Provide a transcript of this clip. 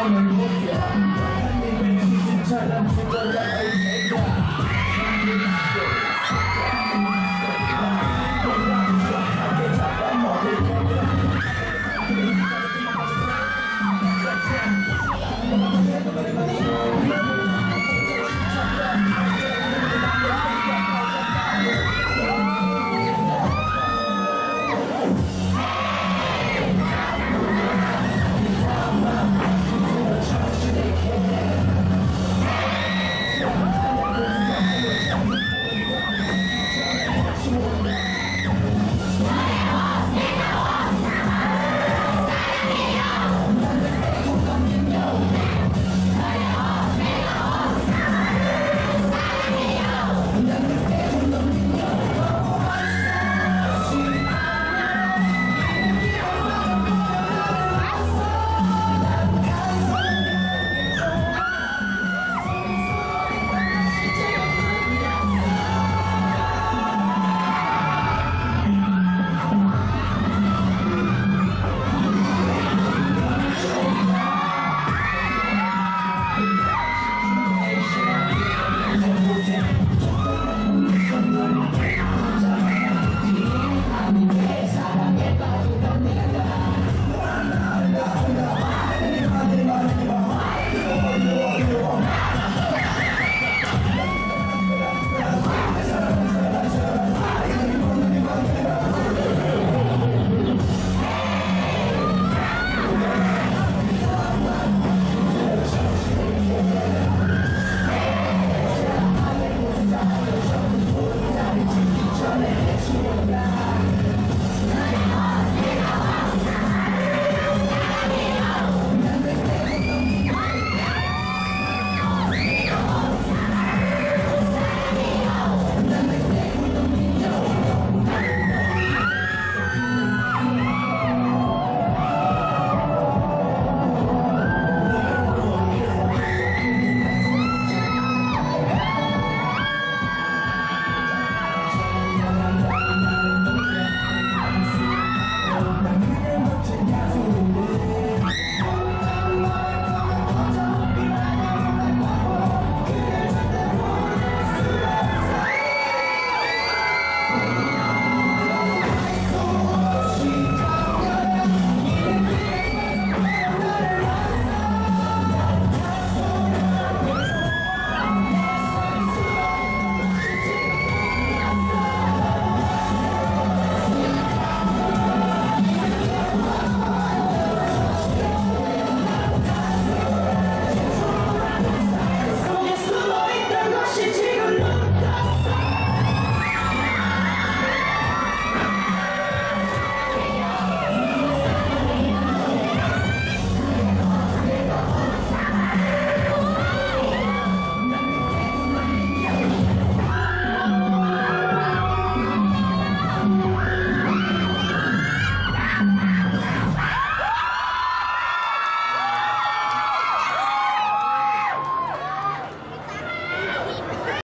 I'm